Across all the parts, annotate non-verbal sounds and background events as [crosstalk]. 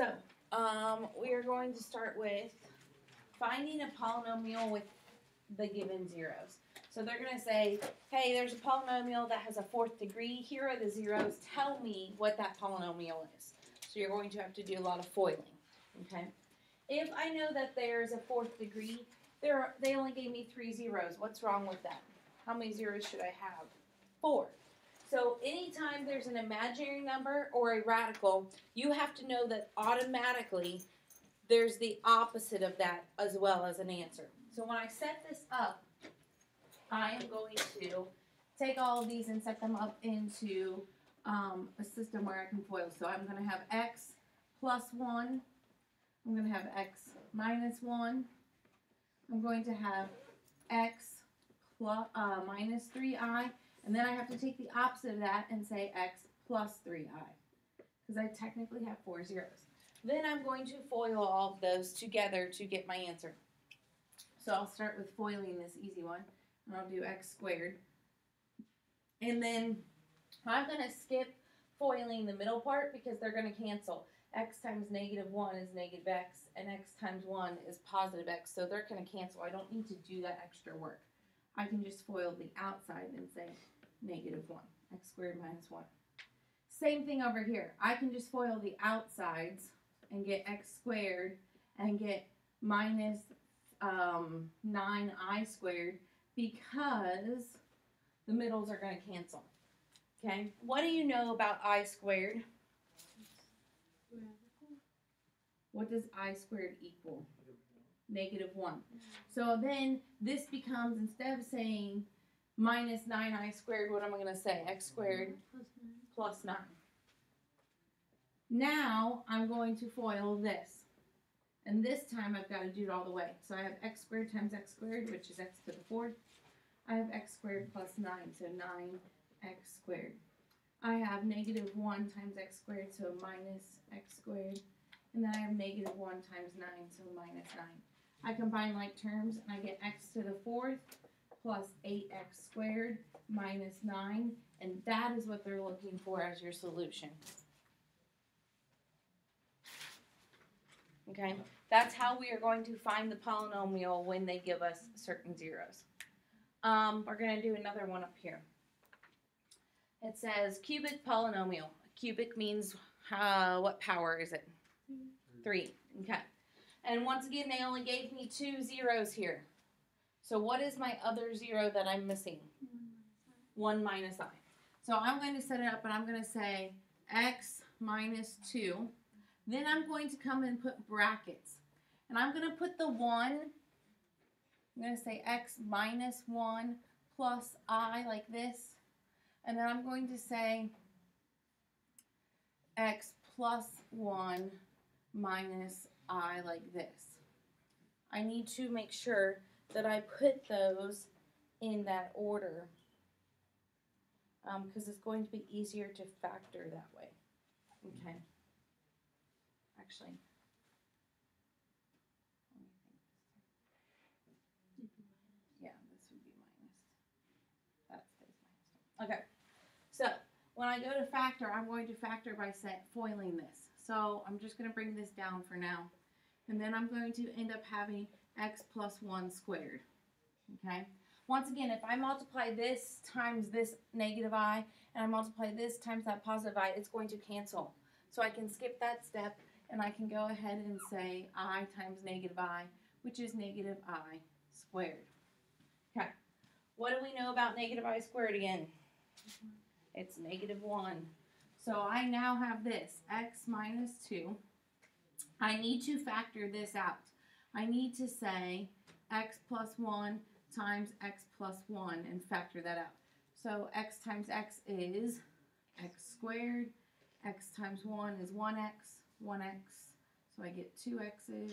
So, um, we are going to start with finding a polynomial with the given zeros. So they're gonna say, hey, there's a polynomial that has a fourth degree. Here are the zeros. Tell me what that polynomial is. So you're going to have to do a lot of foiling. Okay. If I know that there's a fourth degree, there are, they only gave me three zeros. What's wrong with that? How many zeros should I have? Four. So anytime there's an imaginary number or a radical, you have to know that automatically there's the opposite of that as well as an answer. So when I set this up, I am going to take all of these and set them up into um, a system where I can FOIL. So I'm going to have x plus 1. I'm going to have x minus 1. I'm going to have x plus, uh, minus 3i. And then I have to take the opposite of that and say x plus 3i. Because I technically have four zeros. Then I'm going to FOIL all of those together to get my answer. So I'll start with foiling this easy one. And I'll do x squared. And then I'm going to skip foiling the middle part because they're going to cancel. x times negative 1 is negative x, and x times 1 is positive x. So they're going to cancel. I don't need to do that extra work. I can just FOIL the outside and say negative 1, x squared minus 1. Same thing over here. I can just FOIL the outsides and get x squared and get minus um, 9i squared because the middles are going to cancel. Okay, what do you know about i squared? What does i squared equal? Negative 1. Mm-hmm. So then this becomes, instead of saying minus 9i squared, what am I going to say? x squared mm-hmm. plus 9. Now I'm going to FOIL this. And this time I've got to do it all the way. So I have x squared times x squared, which is x to the fourth. I have x squared plus 9, so 9x squared. I have negative 1 times x squared, so minus x squared. And then I have negative 1 times 9, so minus 9. I combine like terms, and I get x to the fourth plus 8x squared minus 9. And that is what they're looking for as your solution. Okay, that's how we are going to find the polynomial when they give us certain zeros. Um, we're going to do another one up here. It says cubic polynomial. Cubic means uh, what power is it? Three. Okay. And once again, they only gave me two zeros here. So what is my other zero that I'm missing? 1 minus i. So I'm going to set it up and I'm going to say x minus 2 then I'm going to come and put brackets. And I'm going to put the 1, I'm going to say x minus 1 plus i like this. And then I'm going to say x plus 1 minus i like this. I need to make sure that I put those in that order because um, it's going to be easier to factor that way. Okay actually. Yeah, this would be minus. That stays minus. Okay, so when I go to factor, I'm going to factor by set foiling this. So I'm just going to bring this down for now. And then I'm going to end up having x plus 1 squared. Okay? Once again, if I multiply this times this negative i, and I multiply this times that positive i, it's going to cancel. So I can skip that step and I can go ahead and say i times negative i, which is negative i squared. Okay, what do we know about negative i squared again? It's negative 1. So I now have this, x minus 2. I need to factor this out. I need to say x plus 1 times x plus 1 and factor that out. So x times x is x squared. x times 1 is 1x 1x, so I get two x's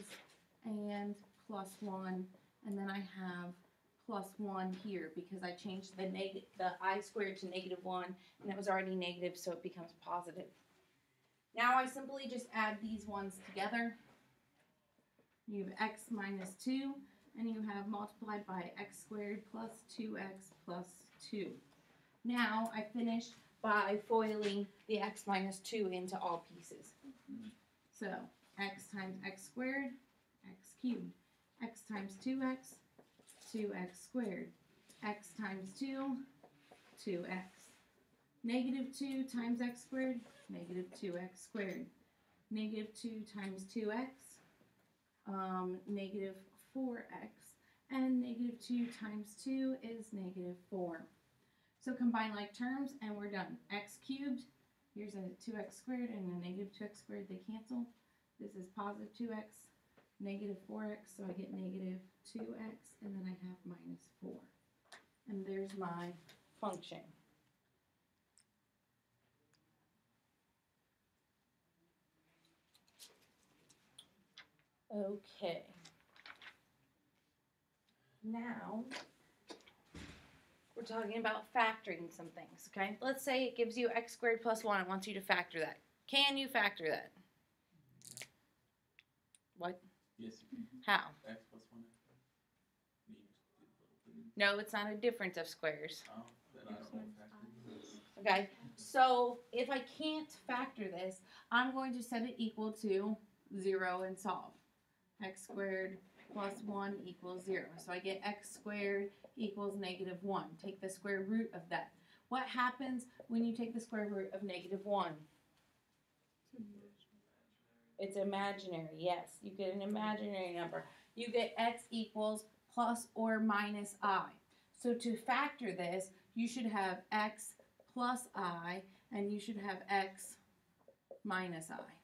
and plus 1, and then I have plus 1 here because I changed the, the i squared to negative 1, and it was already negative, so it becomes positive. Now I simply just add these ones together. You have x minus 2, and you have multiplied by x squared plus 2x plus 2. Now I finish by foiling the x minus 2 into all pieces. So x times x squared, x cubed. x times 2x, 2x squared. x times 2, 2x. Negative 2 times x squared, negative 2x squared. Negative 2 times 2x, um, negative 4x. And negative 2 times 2 is negative 4. So combine like terms and we're done. x cubed, here's a 2x squared and a negative 2x squared, they cancel. This is positive 2x, negative 4x, so I get negative 2x, and then I have minus 4. And there's my function. Okay. Now, we're talking about factoring some things, okay? Let's say it gives you x squared plus 1 and wants you to factor that. Can you factor that? What? Yes, you can. How? X plus one. You just do little things. No, it's not a difference of squares. Oh, then I don't factor. Okay, so if I can't factor this, I'm going to set it equal to 0 and solve. X squared plus 1 equals 0. So I get x squared equals negative 1. Take the square root of that. What happens when you take the square root of negative 1? It's imaginary, yes. You get an imaginary number. You get x equals plus or minus i. So to factor this, you should have x plus i, and you should have x minus i.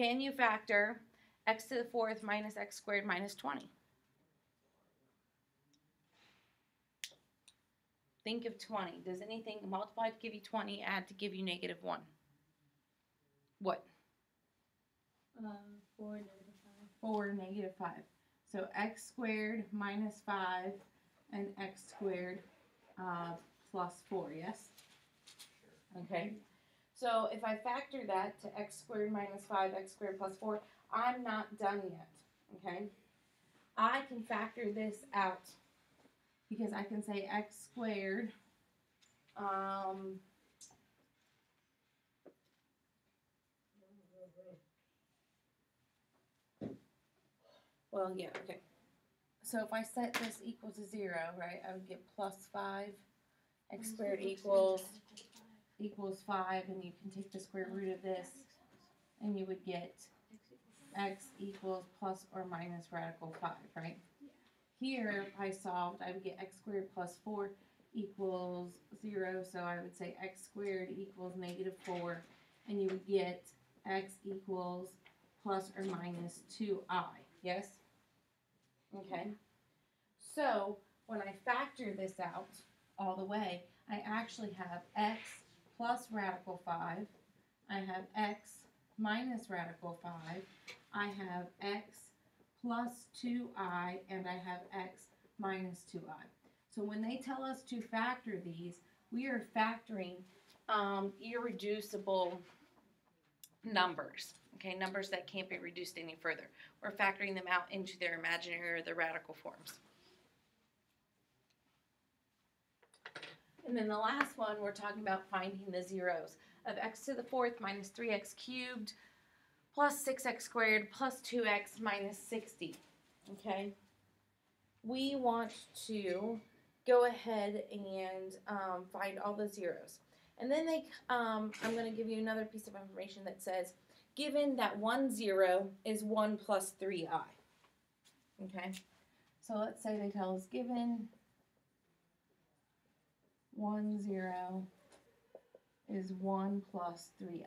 Can you factor x to the fourth minus x squared minus 20? Think of 20. Does anything multiply to give you 20, add to give you negative 1? What? Uh, four negative five. 4, negative 5. So x squared minus 5 and x squared uh, plus 4, yes? Okay. So if I factor that to x squared minus 5, x squared plus 4, I'm not done yet. Okay? I can factor this out because I can say x squared um, Well, yeah, okay. So if I set this equal to zero, right, I would get plus five, x squared equals, equals five, and you can take the square root of this, and you would get x equals plus or minus radical five, right? Here, if I solved, I would get x squared plus four equals zero, so I would say x squared equals negative four, and you would get x equals plus or minus two i, yes? Okay, so when I factor this out all the way, I actually have x plus radical 5, I have x minus radical 5, I have x plus 2i, and I have x minus 2i. So when they tell us to factor these, we are factoring um, irreducible numbers, okay, numbers that can't be reduced any further. We're factoring them out into their imaginary or their radical forms. And then the last one, we're talking about finding the zeros of x to the fourth minus 3x cubed plus 6x squared plus 2x minus 60. Okay? We want to go ahead and um, find all the zeros. And then they, um, I'm going to give you another piece of information that says, given that one zero is 1 plus 3i. Okay? So let's say they tell us given 1 0 is 1 plus 3i.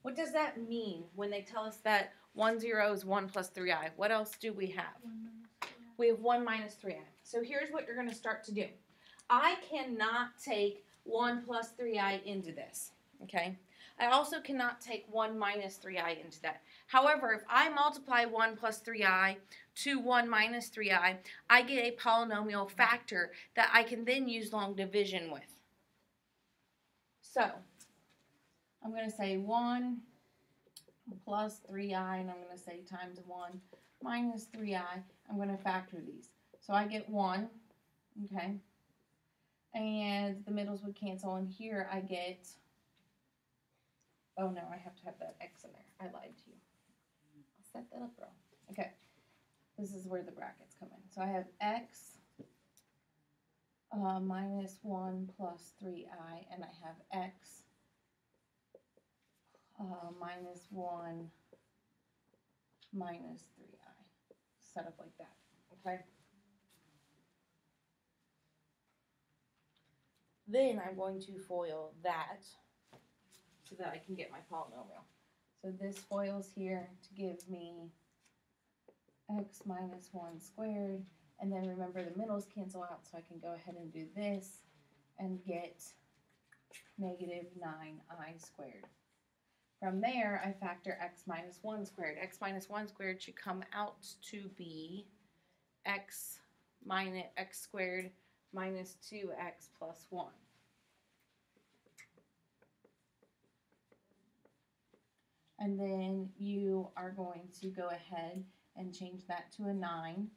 What does that mean when they tell us that 1 0 is 1 plus 3i? What else do we have? One minus three. We have 1 minus 3i. So here's what you're going to start to do. I cannot take 1 plus 3i into this, okay? I also cannot take 1 minus 3i into that. However, if I multiply 1 plus 3i to 1 minus 3i, I get a polynomial factor that I can then use long division with. So, I'm going to say 1 plus 3i, and I'm going to say times 1 minus 3i. I'm going to factor these. So I get 1, okay? And the middles would cancel, and here I get oh no, I have to have that X in there. I lied to you. I'll set that up wrong. Okay. This is where the brackets come in. So I have X uh, minus 1 plus 3i, and I have X uh, minus 1 minus 3i. Set up like that. Okay. Then I'm going to FOIL that so that I can get my polynomial. So this FOILs here to give me x minus 1 squared. And then remember the middles cancel out, so I can go ahead and do this and get negative 9i squared. From there, I factor x minus 1 squared. x minus 1 squared should come out to be x minus x squared minus 2x plus 1. And then you are going to go ahead and change that to a 9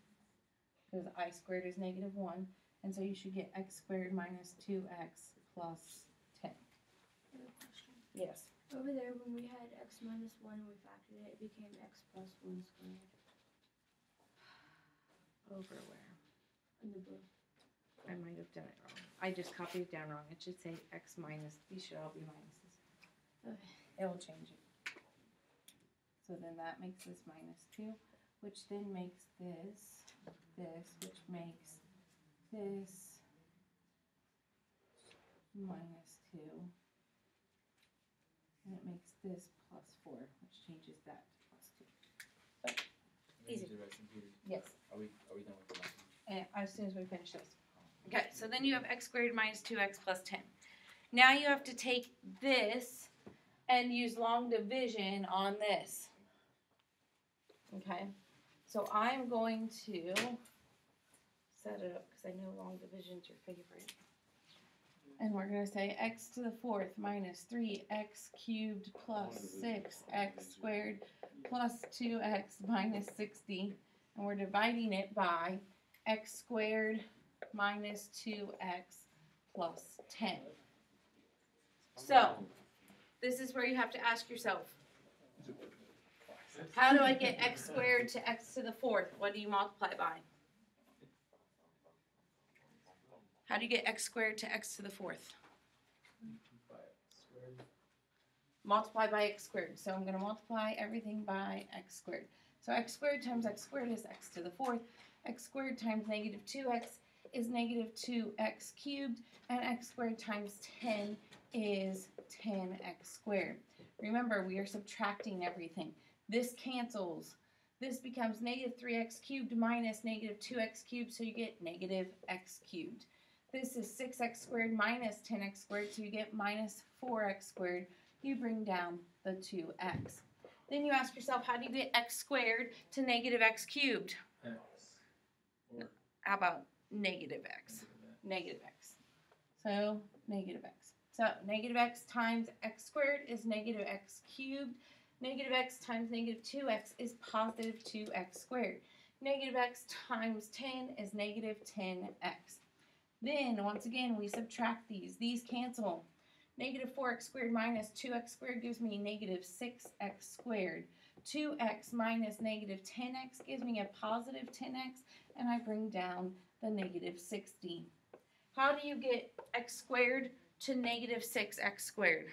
because i squared is negative 1. And so you should get x squared minus 2x plus 10. I have a question. Yes. Over there, when we had x minus 1 we factored it, it became x plus 1 squared [sighs] Over where? in the blue. I might have done it wrong. I just copied it down wrong. It should say x minus. These should all be minuses. Okay. It'll change it. So then that makes this minus 2, which then makes this, this, which makes this minus 2. And it makes this plus 4, which changes that to plus 2. Easy. Yes. Are we, are we done with the last? And eh, as soon as we finish this. Okay, so then you have x squared minus 2x plus 10. Now you have to take this and use long division on this. Okay, so I'm going to set it up because I know long division's your favorite. And we're going to say x to the fourth minus 3x cubed plus 6x squared plus 2x minus 60. And we're dividing it by x squared minus 2x plus 10. So, this is where you have to ask yourself, how do I get x squared to x to the fourth? What do you multiply by? How do you get x squared to x to the fourth? Multiply by x squared. So I'm going to multiply everything by x squared. So x squared times x squared is x to the fourth. x squared times negative 2x is negative 2x cubed. And x squared times 10 is 10x squared. Remember, we are subtracting everything. This cancels. This becomes negative 3x cubed minus negative 2x cubed, so you get negative x cubed. This is 6x squared minus 10x squared, so you get minus 4x squared. You bring down the 2x. Then you ask yourself, how do you get x squared to negative x cubed? X. How about negative x? Negative x. So, negative x. So, negative x times x squared is negative x cubed. Negative x times negative 2x is positive 2x squared. Negative x times 10 is negative 10x. Then, once again, we subtract these. These cancel. Negative 4x squared minus 2x squared gives me negative 6x squared. 2x minus negative 10x gives me a positive 10x, and I bring down the negative 60. How do you get x squared to negative 6x squared?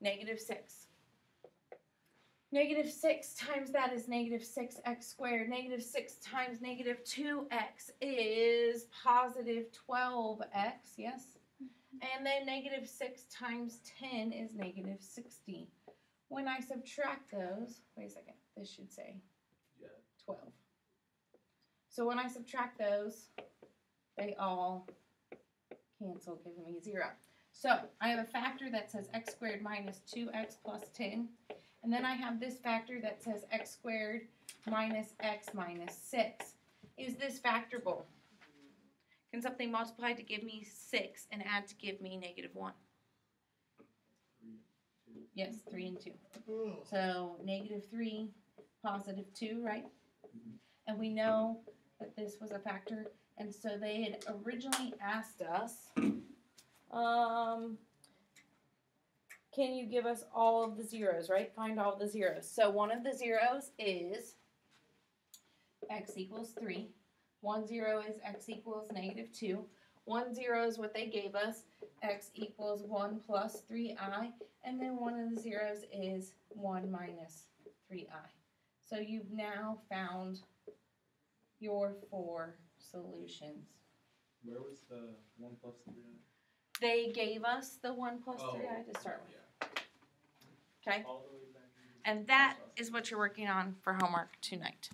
Negative 6. Negative 6 times that is negative 6x squared. Negative 6 times negative 2x is positive 12x, yes? Mm-hmm. And then negative 6 times 10 is negative 60. When I subtract those, wait a second, this should say Yeah. 12. So when I subtract those, they all cancel, giving me 0. So I have a factor that says x squared minus 2x plus 10. And then I have this factor that says x squared minus x minus 6. Is this factorable? Can something multiply to give me 6 and add to give me negative 1? Yes, 3 and 2. So negative 3, positive 2, right? And we know that this was a factor. And so they had originally asked us, um, can you give us all of the zeros, right? Find all the zeros. So one of the zeros is x equals 3. One zero is x equals negative 2. One zero is what they gave us, x equals 1 plus 3i. And then one of the zeros is 1 minus 3i. So you've now found your four solutions. Where was the one plus 3i? They gave us the 1 plus Oh, 3i to start with. Yeah. Okay? All the way back. And that is what you're working on for homework tonight.